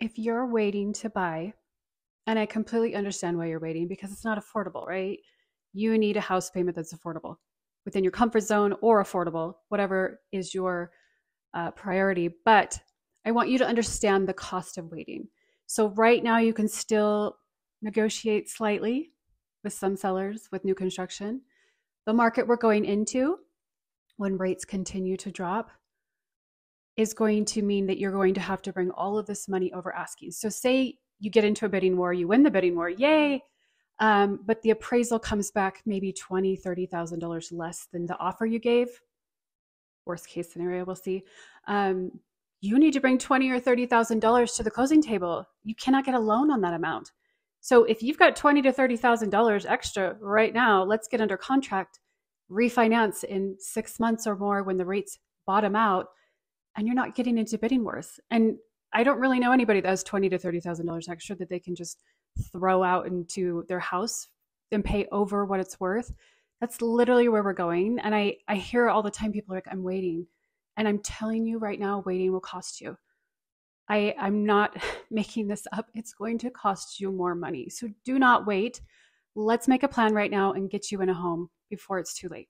if you're waiting to buy, and I completely understand why you're waiting because it's not affordable, right? You need a house payment that's affordable within your comfort zone or affordable, whatever is your uh, priority. But I want you to understand the cost of waiting. So, right now, you can still negotiate slightly with some sellers with new construction. The market we're going into, when rates continue to drop, is going to mean that you're going to have to bring all of this money over asking. So, say you get into a bidding war, you win the bidding war, yay! Um, but the appraisal comes back maybe twenty, thirty thousand dollars less than the offer you gave. Worst case scenario, we'll see. Um, you need to bring twenty or thirty thousand dollars to the closing table. You cannot get a loan on that amount. So if you've got twenty to thirty thousand dollars extra right now, let's get under contract, refinance in six months or more when the rates bottom out, and you're not getting into bidding wars. And I don't really know anybody that has twenty to thirty thousand dollars extra that they can just throw out into their house and pay over what it's worth. That's literally where we're going. And I, I hear all the time people are like, I'm waiting. And I'm telling you right now, waiting will cost you. I, I'm not making this up. It's going to cost you more money. So do not wait. Let's make a plan right now and get you in a home before it's too late.